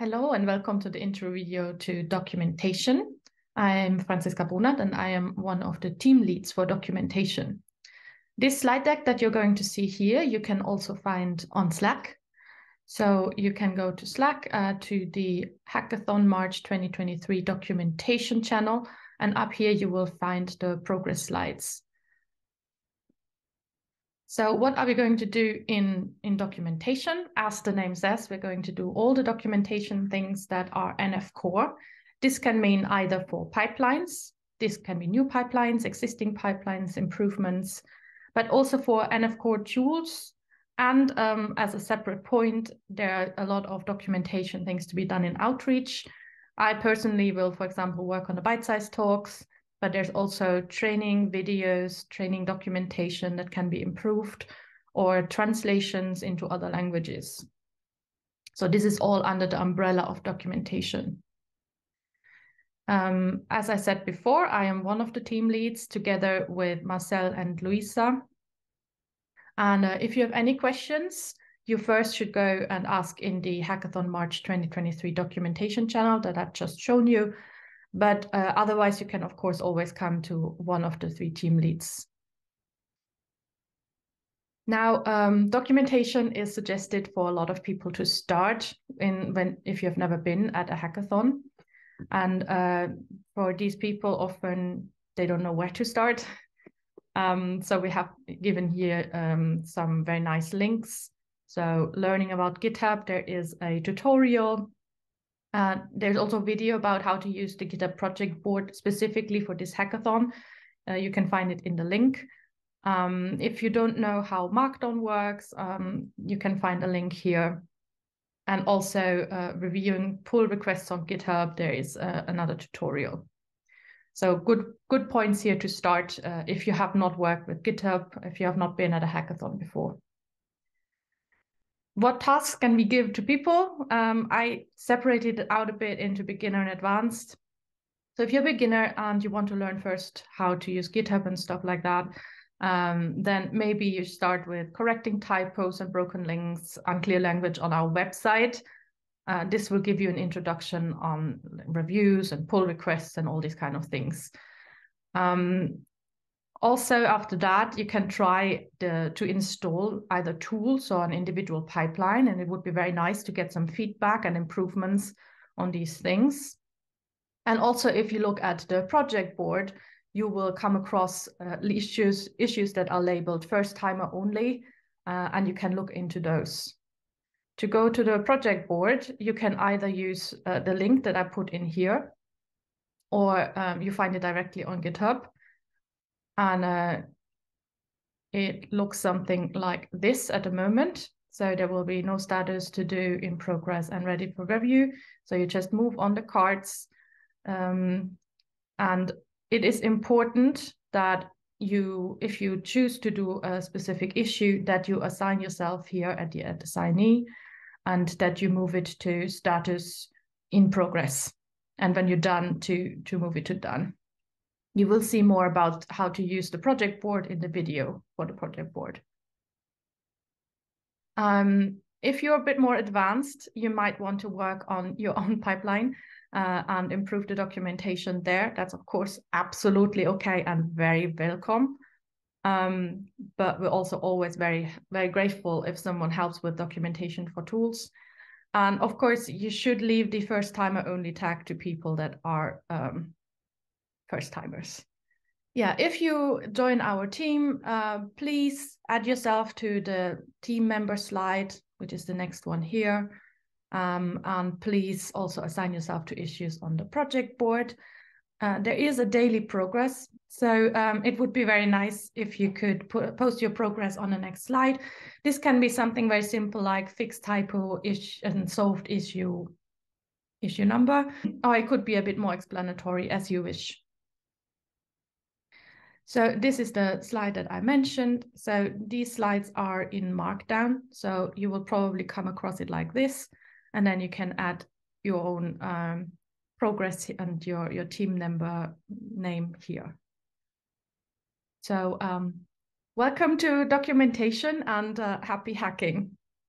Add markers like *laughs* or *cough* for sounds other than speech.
Hello and welcome to the intro video to documentation. I'm Franziska Bonath and I am one of the team leads for documentation. This slide deck that you're going to see here, you can also find on Slack. So you can go to Slack uh, to the Hackathon March 2023 documentation channel and up here you will find the progress slides. So what are we going to do in, in documentation? As the name says, we're going to do all the documentation things that are nf-core. This can mean either for pipelines, this can be new pipelines, existing pipelines, improvements, but also for nf-core tools. And um, as a separate point, there are a lot of documentation things to be done in outreach. I personally will, for example, work on the bite-sized talks, but there's also training videos, training documentation that can be improved, or translations into other languages. So this is all under the umbrella of documentation. Um, as I said before, I am one of the team leads together with Marcel and Luisa. And uh, if you have any questions, you first should go and ask in the Hackathon March 2023 documentation channel that I've just shown you. But uh, otherwise, you can, of course, always come to one of the three team leads. Now, um, documentation is suggested for a lot of people to start in when if you have never been at a hackathon. And uh, for these people, often they don't know where to start. Um, so we have given here um, some very nice links. So learning about GitHub, there is a tutorial uh, there's also a video about how to use the GitHub project board specifically for this hackathon. Uh, you can find it in the link. Um, if you don't know how Markdown works, um, you can find a link here. And also uh, reviewing pull requests on GitHub, there is uh, another tutorial. So good, good points here to start uh, if you have not worked with GitHub, if you have not been at a hackathon before what tasks can we give to people? Um, I separated it out a bit into beginner and advanced. So if you're a beginner and you want to learn first how to use GitHub and stuff like that, um, then maybe you start with correcting typos and broken links, unclear language on our website. Uh, this will give you an introduction on reviews and pull requests and all these kind of things. Um, also, after that, you can try the, to install either tools or an individual pipeline, and it would be very nice to get some feedback and improvements on these things. And also, if you look at the project board, you will come across uh, issues, issues that are labeled first timer only, uh, and you can look into those. To go to the project board, you can either use uh, the link that I put in here, or um, you find it directly on GitHub and uh, it looks something like this at the moment. So there will be no status to do in progress and ready for review. So you just move on the cards. Um, and it is important that you, if you choose to do a specific issue, that you assign yourself here at the assignee and that you move it to status in progress. And when you're done to, to move it to done. You will see more about how to use the project board in the video for the project board. Um, if you're a bit more advanced, you might want to work on your *laughs* own pipeline uh, and improve the documentation there. That's of course absolutely okay and very welcome. Um, but we're also always very, very grateful if someone helps with documentation for tools. And of course, you should leave the first timer only tag to people that are um, first timers. Yeah, if you join our team, uh, please add yourself to the team member slide, which is the next one here. Um, and please also assign yourself to issues on the project board. Uh, there is a daily progress, so um, it would be very nice if you could post your progress on the next slide. This can be something very simple like fixed typo ish and solved issue issue number, or it could be a bit more explanatory as you wish. So this is the slide that I mentioned. So these slides are in Markdown. So you will probably come across it like this, and then you can add your own um, progress and your, your team member name here. So um, welcome to documentation and uh, happy hacking.